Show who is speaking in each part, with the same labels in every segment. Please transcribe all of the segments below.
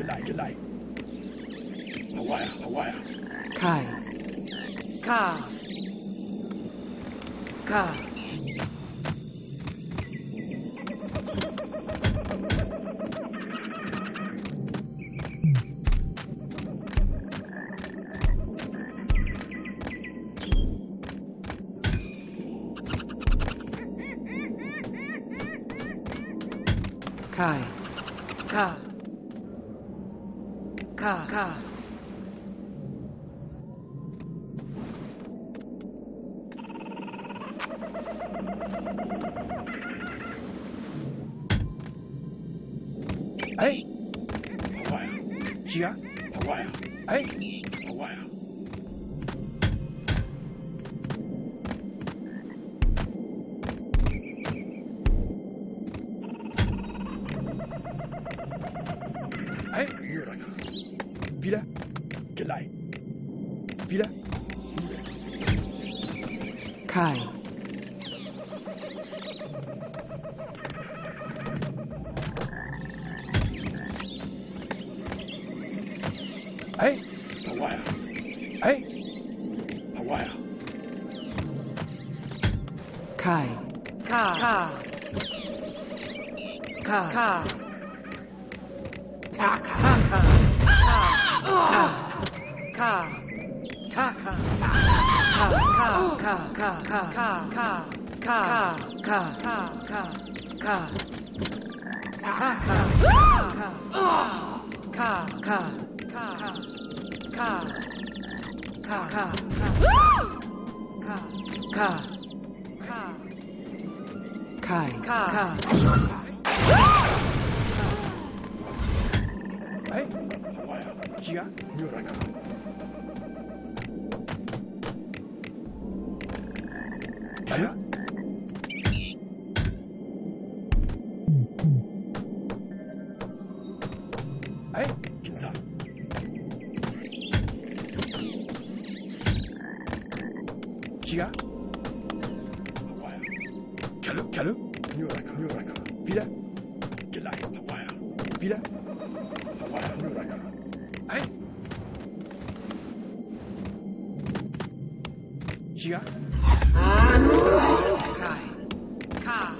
Speaker 1: Gelei, Gelei. Hawaii, Hawaii.
Speaker 2: Kai. Ka. Ka. Kai.
Speaker 1: Hey. A while. Yeah. A while. Hey.
Speaker 2: A while. かたカたカかカかカかカかカかカかカか
Speaker 1: カかカかカかカかカ違カ Nürnberger, Nürnberger. Wieder geleitet. Hawaii. Wieder Hawaii, Nürnberger. Ein. Hier. Ah,
Speaker 2: Kai. Kai.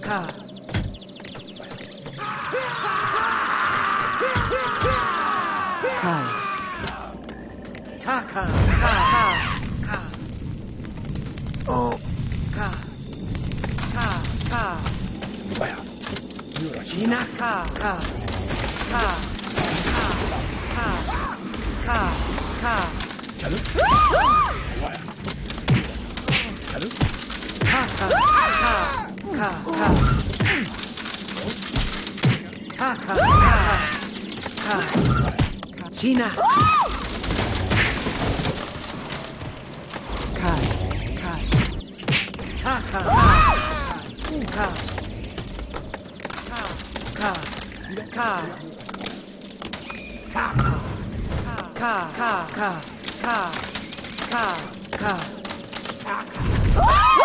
Speaker 2: car. Car. Car, car, car, car, car.
Speaker 1: Oh.
Speaker 2: Car.
Speaker 1: Car, car.
Speaker 2: Gina, car, car. Car, car, car.
Speaker 1: Car, car. Hello?
Speaker 2: Hello? Car, car, car. Taka. Ka. Ka. Gina. Kai. Kai. Taka. Ka. Ka. Ka. Ka. Ka. Taka. Ka. Ka. Ka. Ka. Ka. Ka. Taka. Ah!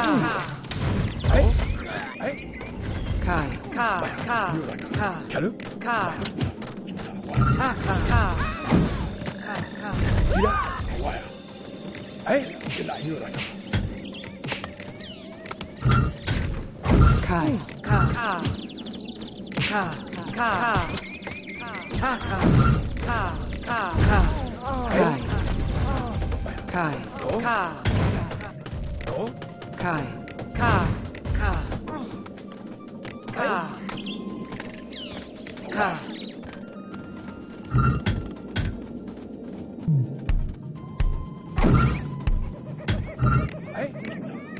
Speaker 2: Kai. Kai. Kai.
Speaker 1: 开，
Speaker 2: 开，开，开，开，哎，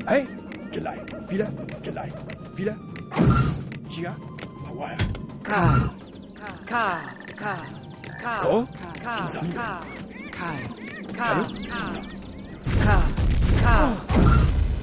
Speaker 2: 哎，进来，进来，进来，
Speaker 1: 进
Speaker 2: 来。谁啊？我呀。
Speaker 1: 开，开，开，开，开，开，开，开，开，开，开。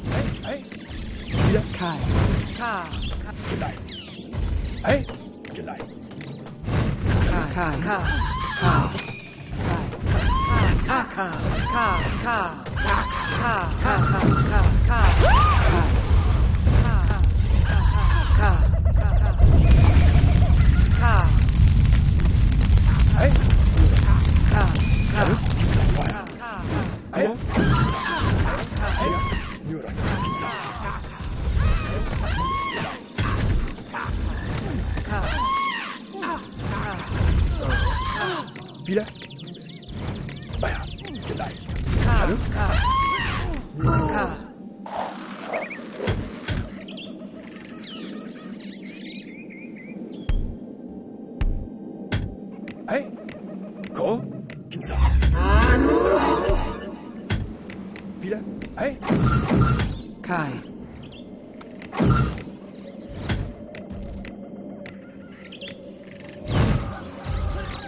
Speaker 1: フィラ
Speaker 2: Kai. Ka.
Speaker 1: ゲライはいゲライ
Speaker 2: Kai. Kai. Ka. Kai. Taka. Ka. Ka. Ka. Taka. Ka. Ka. Kai. Ka.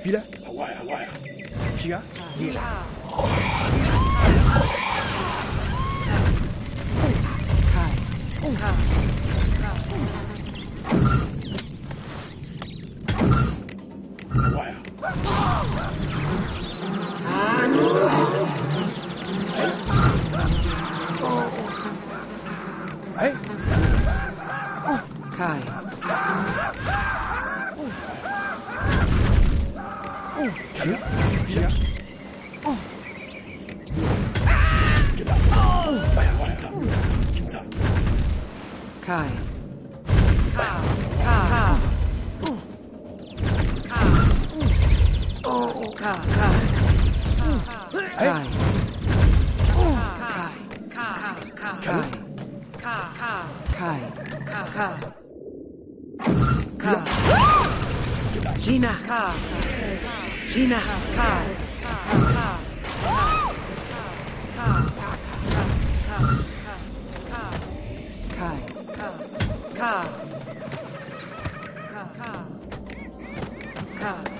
Speaker 1: 飞
Speaker 2: 了，哇呀
Speaker 1: 哇呀，去啊，你啦，哇呀，啊，啊，哇呀，啊。
Speaker 2: Kai. Kai. Kai. Kai. Ka. Gina. Ka. Gina. Ka. Kai.
Speaker 1: カーッカー。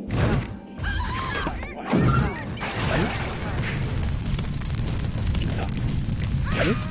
Speaker 2: happen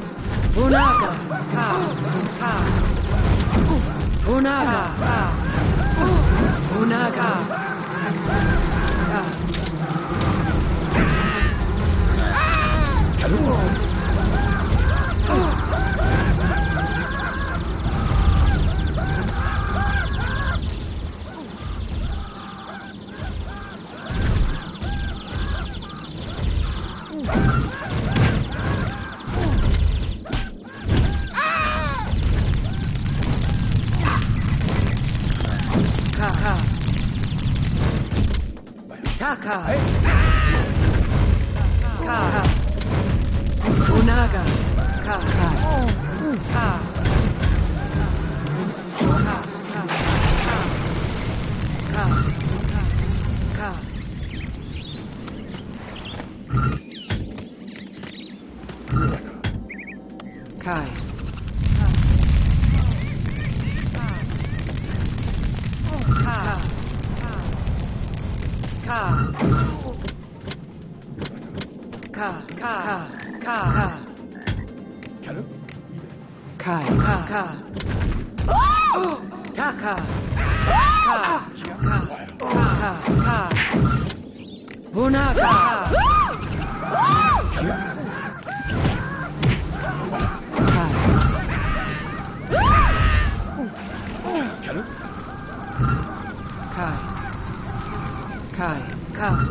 Speaker 2: Unaga. Ka. Ka. Unaga. Unaga. Ka. Ka. Ka. Ka. Ka. Ka.
Speaker 1: Kalu.
Speaker 3: Kai.
Speaker 2: Ka. Ka. Taka. Ka. Ka. Ka. Ka. Ka. Vunaga.
Speaker 3: Kai.
Speaker 1: Kalu.
Speaker 3: Kai. Kai.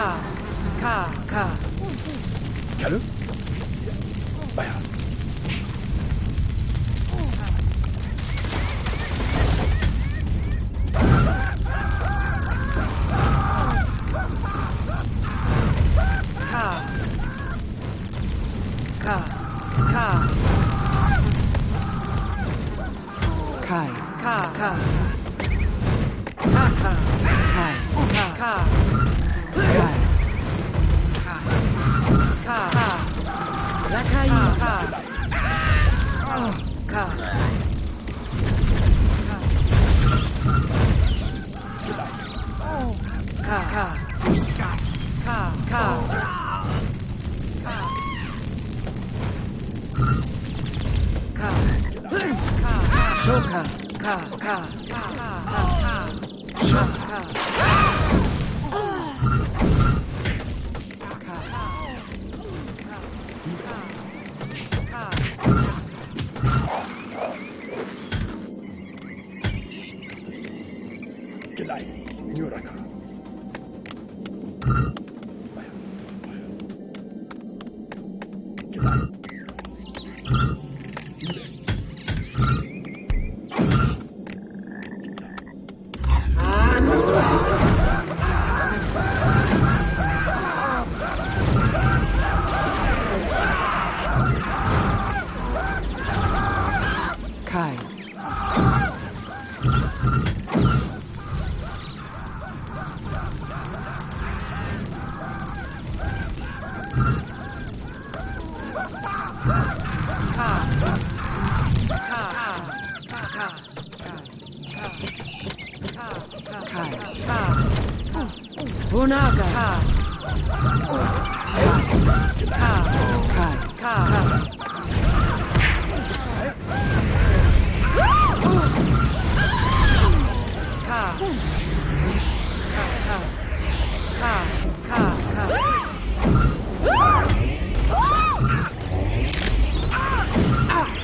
Speaker 1: K. K. K.
Speaker 3: Allô
Speaker 2: Bunaga.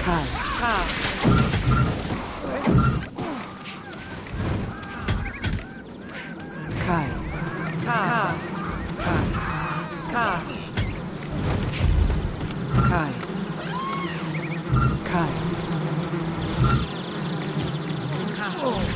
Speaker 2: Ka.
Speaker 3: Kai. Kai. Kai. Kai. Kai. Kai.
Speaker 2: Kai.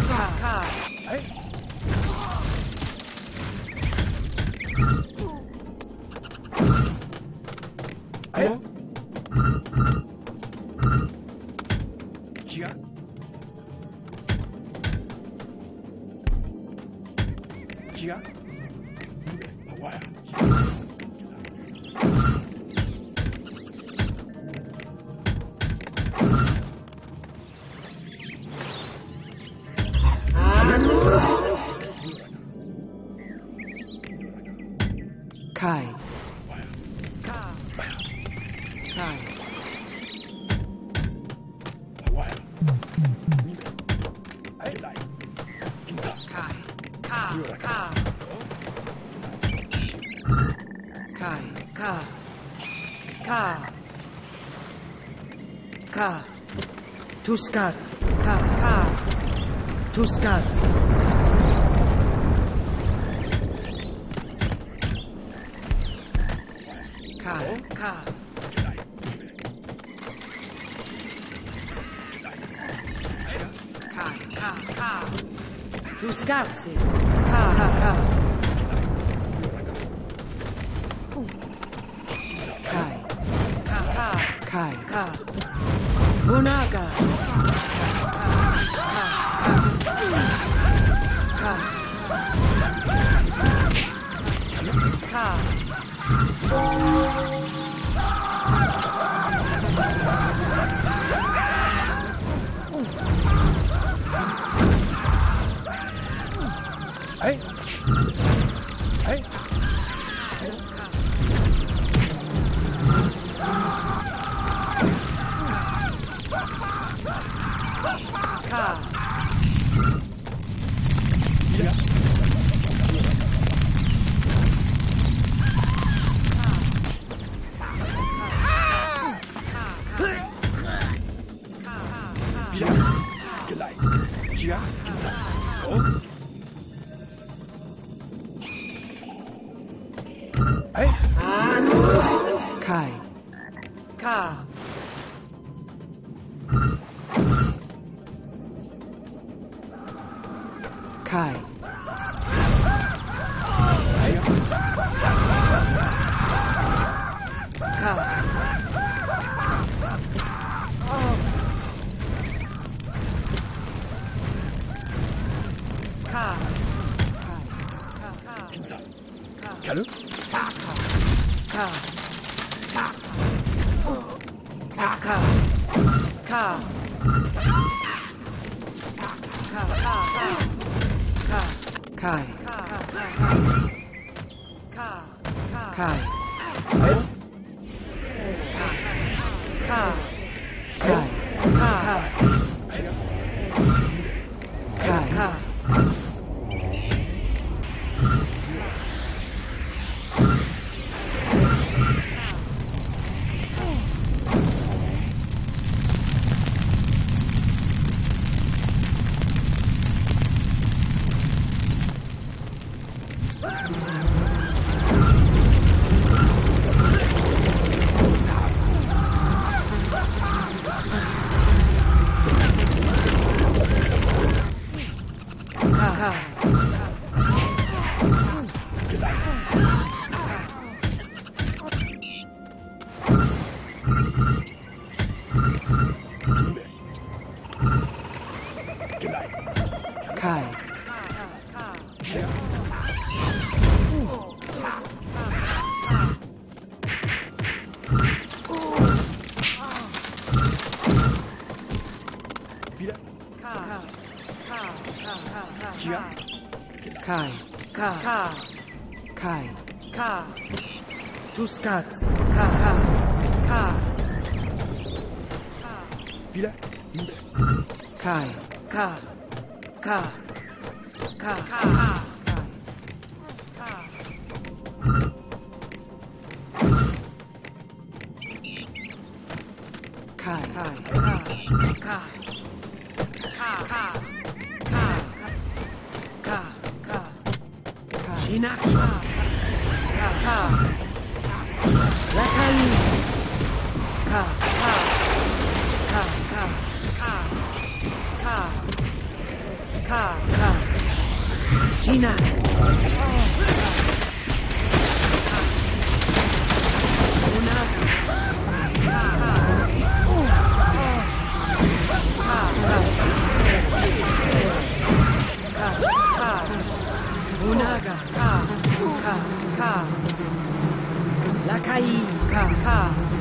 Speaker 2: 看看，哎。Kai. Ka. Ka. Ka. Tuskatz. Ka. Ka. Tuskatz. Ka. Ka. Ka. Ka. Ka. Tuskatzi. Ka. Ka. ka.
Speaker 3: Kai. Kai. Kai. Kai. Kai.
Speaker 1: Giuscazzi.
Speaker 3: Kai. Kai. Kai. Kai. Kai. Kai. Kai. Kai.
Speaker 2: Unaga. Ka. Ka. Ka. Lakai. Ka. Ka.